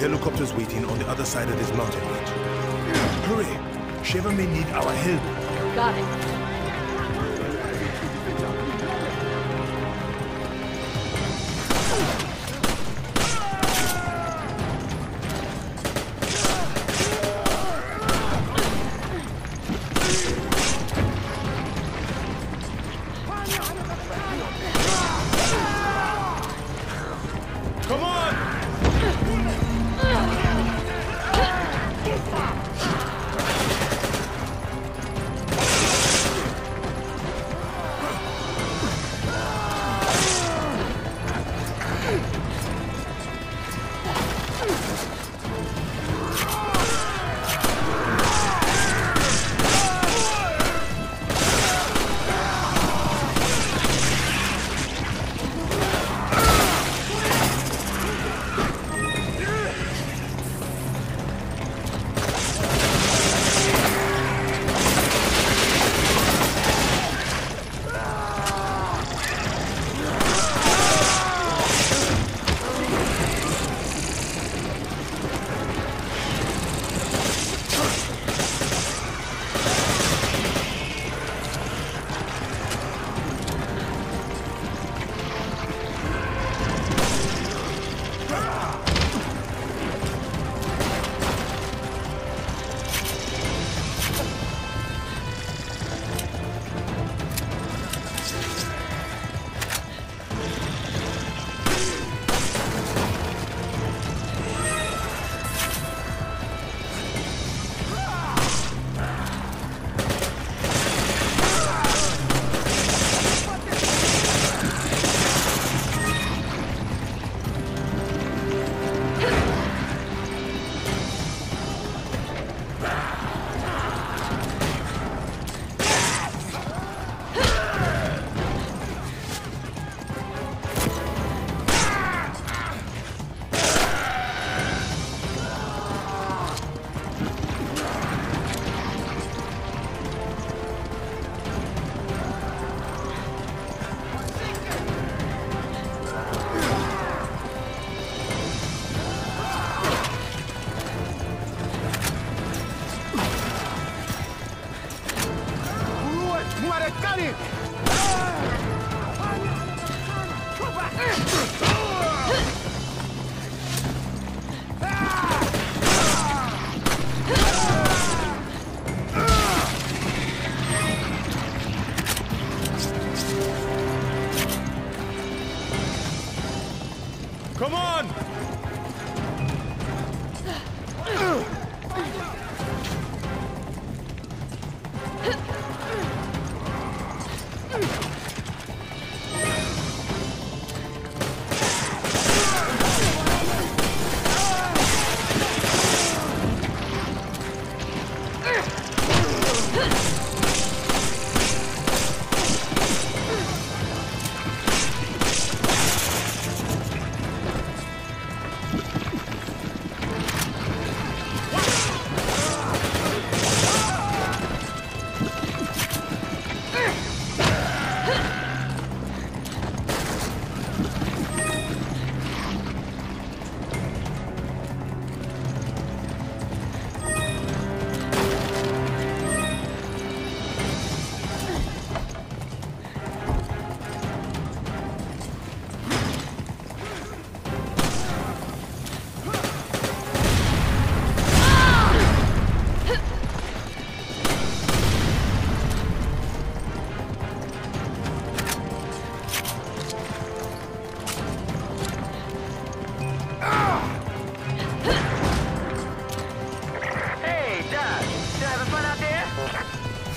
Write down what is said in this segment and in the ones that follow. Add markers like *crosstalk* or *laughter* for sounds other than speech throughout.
Helicopter's waiting on the other side of this mountain range. Hurry! Sheva may need our help. Got it. Come on!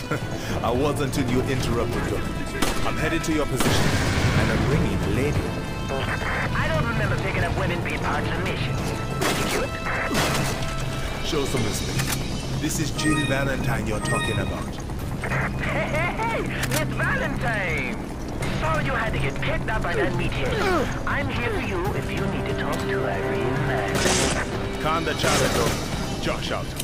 *laughs* I was until you interrupted, Doc. I'm headed to your position, and I'm bringing a lady. I don't remember picking up women being part of missions. Pretty cute. Show some respect. This is Jill Valentine you're talking about. Hey, hey, hey, Miss Valentine. Sorry you had to get picked up by that meathead. I'm here for you if you need to talk to Irene. Calm the child, Doc. Josh out.